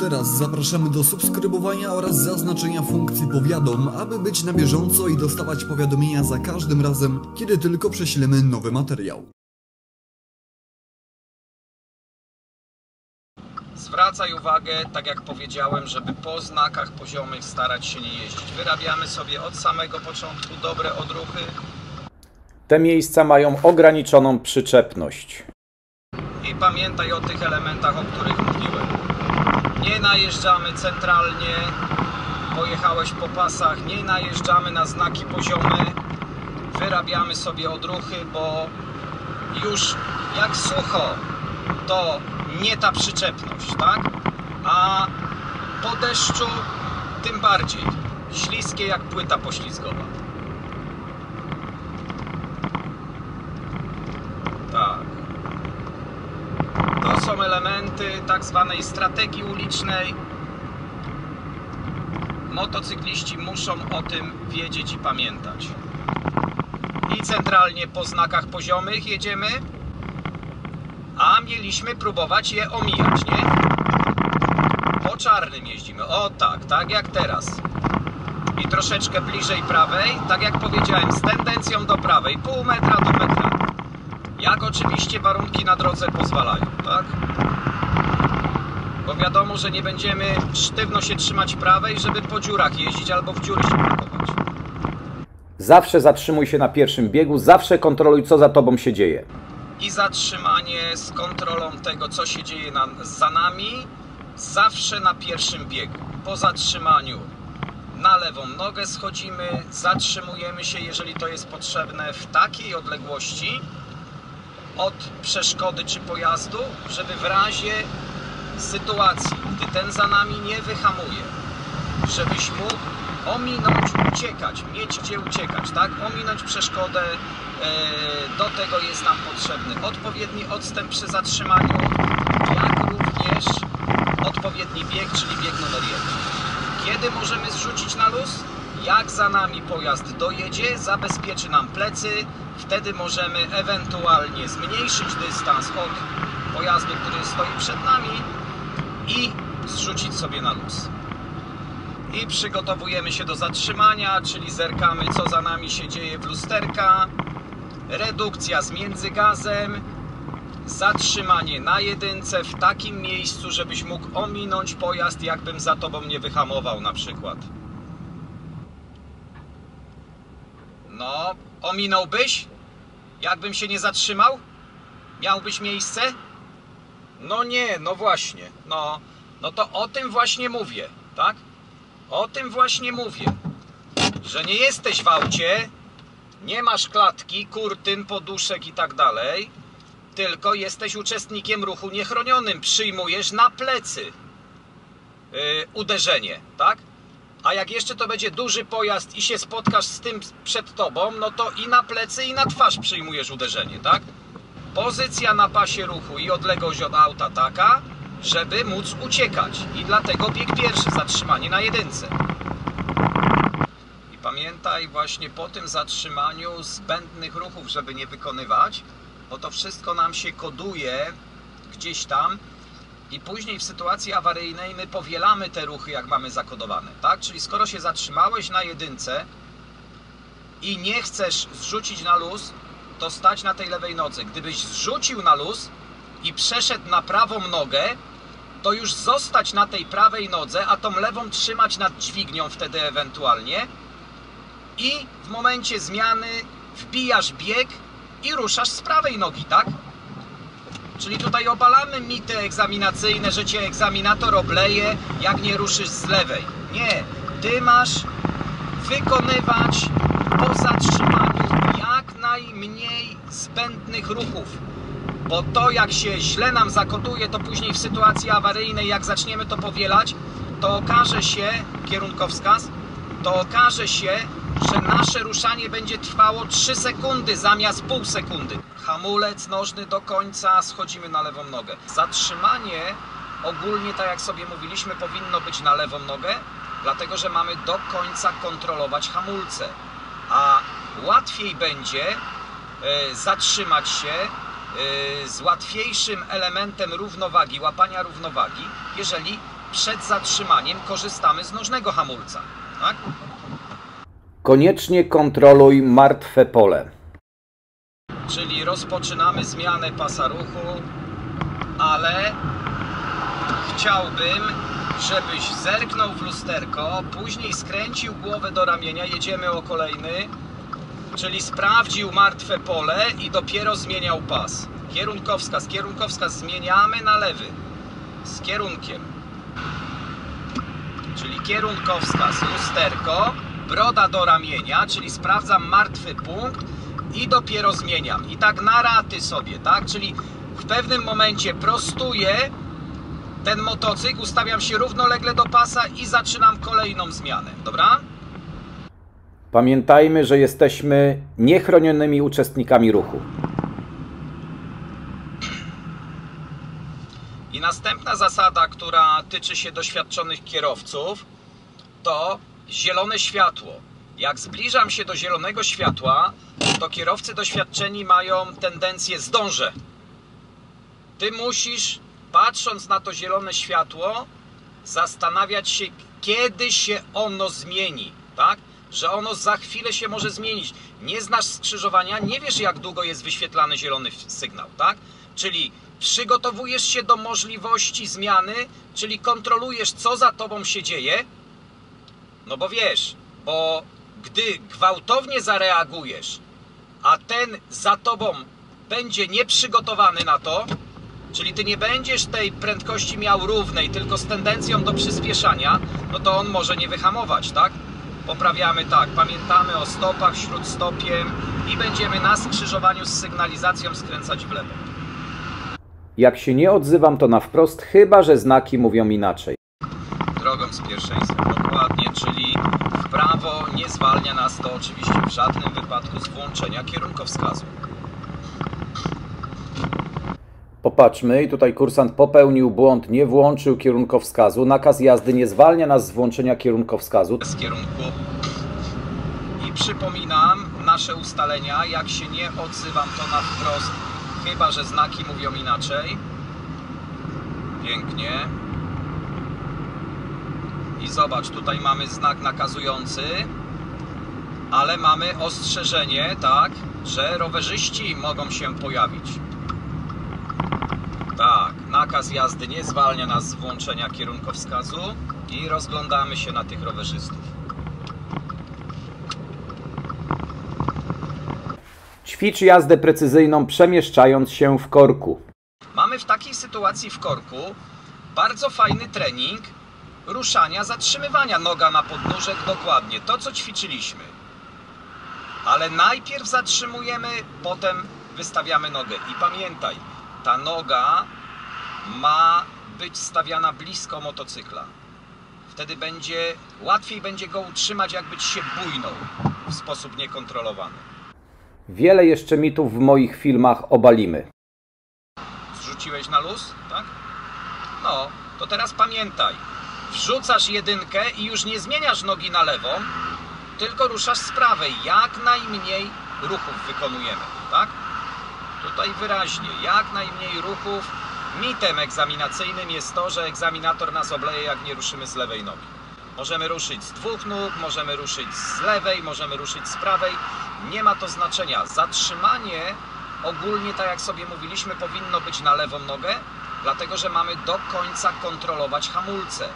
Teraz zapraszamy do subskrybowania oraz zaznaczenia funkcji powiadom, aby być na bieżąco i dostawać powiadomienia za każdym razem, kiedy tylko prześlemy nowy materiał. Zwracaj uwagę, tak jak powiedziałem, żeby po znakach poziomych starać się nie jeździć. Wyrabiamy sobie od samego początku dobre odruchy Te miejsca mają ograniczoną przyczepność. i pamiętaj o tych elementach, o których mówiłem. Nie najeżdżamy centralnie, pojechałeś po pasach, nie najeżdżamy na znaki poziome, wyrabiamy sobie odruchy, bo już jak sucho, to nie ta przyczepność, tak? A po deszczu tym bardziej. Śliskie jak płyta poślizgowa. Tak. To elementy tak zwanej strategii ulicznej. Motocykliści muszą o tym wiedzieć i pamiętać. I centralnie po znakach poziomych jedziemy, a mieliśmy próbować je omijać, nie? Po czarnym jeździmy. O tak, tak jak teraz. I troszeczkę bliżej prawej, tak jak powiedziałem, z tendencją do prawej, pół metra do metra. Jak oczywiście warunki na drodze pozwalają, tak? Bo wiadomo, że nie będziemy sztywno się trzymać prawej, żeby po dziurach jeździć albo w dziury się pakować. Zawsze zatrzymuj się na pierwszym biegu, zawsze kontroluj, co za tobą się dzieje. I zatrzymanie z kontrolą tego, co się dzieje za nami, zawsze na pierwszym biegu. Po zatrzymaniu na lewą nogę schodzimy, zatrzymujemy się, jeżeli to jest potrzebne, w takiej odległości od przeszkody czy pojazdu, żeby w razie sytuacji, gdy ten za nami nie wyhamuje, żebyś mógł ominąć, uciekać, mieć gdzie uciekać, tak? Ominąć przeszkodę, e, do tego jest nam potrzebny odpowiedni odstęp przy zatrzymaniu, jak również odpowiedni bieg, czyli bieg numer jeden. Kiedy możemy zrzucić na luz? Jak za nami pojazd dojedzie, zabezpieczy nam plecy, wtedy możemy ewentualnie zmniejszyć dystans od pojazdu, który stoi przed nami i zrzucić sobie na luz. I przygotowujemy się do zatrzymania, czyli zerkamy co za nami się dzieje w lusterka, redukcja z międzygazem, zatrzymanie na jedynce w takim miejscu, żebyś mógł ominąć pojazd, jakbym za tobą nie wyhamował na przykład. No, ominąłbyś? Jakbym się nie zatrzymał? Miałbyś miejsce? No nie, no właśnie. No, no to o tym właśnie mówię, tak? O tym właśnie mówię. Że nie jesteś w aucie, nie masz klatki, kurtyn, poduszek i tak dalej, tylko jesteś uczestnikiem ruchu niechronionym. Przyjmujesz na plecy yy, uderzenie, tak? A jak jeszcze to będzie duży pojazd i się spotkasz z tym przed tobą, no to i na plecy, i na twarz przyjmujesz uderzenie, tak? Pozycja na pasie ruchu i odległość od auta taka, żeby móc uciekać. I dlatego bieg pierwszy, zatrzymanie na jedynce. I pamiętaj właśnie po tym zatrzymaniu zbędnych ruchów, żeby nie wykonywać, bo to wszystko nam się koduje gdzieś tam i później w sytuacji awaryjnej my powielamy te ruchy, jak mamy zakodowane, tak? Czyli skoro się zatrzymałeś na jedynce i nie chcesz zrzucić na luz, to stać na tej lewej nodze. Gdybyś zrzucił na luz i przeszedł na prawą nogę, to już zostać na tej prawej nodze, a tą lewą trzymać nad dźwignią wtedy ewentualnie i w momencie zmiany wbijasz bieg i ruszasz z prawej nogi, tak? Czyli tutaj obalamy mity egzaminacyjne, że cię egzaminator obleje, jak nie ruszysz z lewej. Nie, ty masz wykonywać po zatrzymaniu jak najmniej zbędnych ruchów. Bo to jak się źle nam zakoduje, to później w sytuacji awaryjnej, jak zaczniemy to powielać, to okaże się, kierunkowskaz, to okaże się, że nasze ruszanie będzie trwało 3 sekundy zamiast pół sekundy. Hamulec nożny do końca, schodzimy na lewą nogę. Zatrzymanie ogólnie, tak jak sobie mówiliśmy, powinno być na lewą nogę, dlatego że mamy do końca kontrolować hamulce. A łatwiej będzie e, zatrzymać się yy, z łatwiejszym elementem równowagi, łapania równowagi, jeżeli przed zatrzymaniem korzystamy z nożnego hamulca. Tak? Koniecznie kontroluj martwe pole. Czyli rozpoczynamy zmianę pasa ruchu, ale chciałbym, żebyś zerknął w lusterko, później skręcił głowę do ramienia, jedziemy o kolejny, czyli sprawdził martwe pole i dopiero zmieniał pas. Kierunkowskaz, kierunkowskaz zmieniamy na lewy z kierunkiem. Czyli kierunkowskaz, lusterko, broda do ramienia, czyli sprawdzam martwy punkt i dopiero zmieniam. I tak na raty sobie, tak? Czyli w pewnym momencie prostuję ten motocykl, ustawiam się równolegle do pasa i zaczynam kolejną zmianę, dobra? Pamiętajmy, że jesteśmy niechronionymi uczestnikami ruchu. I następna zasada, która tyczy się doświadczonych kierowców, to zielone światło. Jak zbliżam się do zielonego światła, to kierowcy doświadczeni mają tendencję zdążę. Ty musisz, patrząc na to zielone światło, zastanawiać się, kiedy się ono zmieni, tak? Że ono za chwilę się może zmienić. Nie znasz skrzyżowania, nie wiesz, jak długo jest wyświetlany zielony sygnał, tak? Czyli przygotowujesz się do możliwości zmiany, czyli kontrolujesz, co za tobą się dzieje, no bo wiesz, bo gdy gwałtownie zareagujesz, a ten za tobą będzie nieprzygotowany na to, czyli ty nie będziesz tej prędkości miał równej, tylko z tendencją do przyspieszania, no to on może nie wyhamować, tak? Poprawiamy tak, pamiętamy o stopach, śródstopiem i będziemy na skrzyżowaniu z sygnalizacją skręcać w lewo. Jak się nie odzywam, to na wprost, chyba że znaki mówią inaczej. Drogą z pierwszeństwem. Dokładnie, czyli w prawo nie zwalnia nas to oczywiście w żadnym wypadku z włączenia kierunkowskazu. Popatrzmy, i tutaj kursant popełnił błąd, nie włączył kierunkowskazu. Nakaz jazdy nie zwalnia nas z włączenia kierunkowskazu. Z kierunku. I przypominam nasze ustalenia, jak się nie odzywam to na wprost, chyba że znaki mówią inaczej. Pięknie. I zobacz, tutaj mamy znak nakazujący, ale mamy ostrzeżenie, tak, że rowerzyści mogą się pojawić. Tak, nakaz jazdy nie zwalnia nas z włączenia kierunkowskazu i rozglądamy się na tych rowerzystów. Ćwicz jazdę precyzyjną, przemieszczając się w korku. Mamy w takiej sytuacji w korku bardzo fajny trening ruszania, zatrzymywania noga na podnóżek dokładnie, to co ćwiczyliśmy. Ale najpierw zatrzymujemy, potem wystawiamy nogę. I pamiętaj, ta noga ma być stawiana blisko motocykla. Wtedy będzie łatwiej będzie go utrzymać, jakby ci się bujnął w sposób niekontrolowany. Wiele jeszcze mitów w moich filmach obalimy. Zrzuciłeś na luz, tak? No, to teraz pamiętaj. Wrzucasz jedynkę i już nie zmieniasz nogi na lewą, tylko ruszasz z prawej. Jak najmniej ruchów wykonujemy, tak? Tutaj wyraźnie, jak najmniej ruchów. Mitem egzaminacyjnym jest to, że egzaminator nas obleje, jak nie ruszymy z lewej nogi. Możemy ruszyć z dwóch nóg, możemy ruszyć z lewej, możemy ruszyć z prawej. Nie ma to znaczenia. Zatrzymanie ogólnie, tak jak sobie mówiliśmy, powinno być na lewą nogę, dlatego że mamy do końca kontrolować hamulce.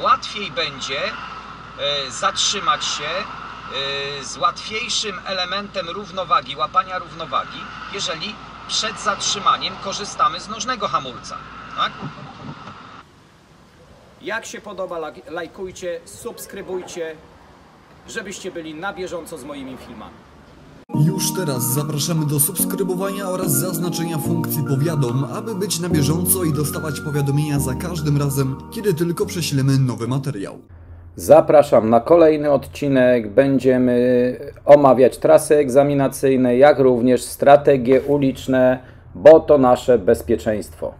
Łatwiej będzie e, zatrzymać się e, z łatwiejszym elementem równowagi, łapania równowagi, jeżeli przed zatrzymaniem korzystamy z nożnego hamulca. Tak? Jak się podoba, laj- lajkujcie, subskrybujcie, żebyście byli na bieżąco z moimi filmami. Już teraz zapraszamy do subskrybowania oraz zaznaczenia funkcji powiadom, aby być na bieżąco i dostawać powiadomienia za każdym razem, kiedy tylko prześlemy nowy materiał. Zapraszam na kolejny odcinek. Będziemy omawiać trasy egzaminacyjne, jak również strategie uliczne, bo to nasze bezpieczeństwo.